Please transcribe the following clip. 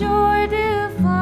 sure do find.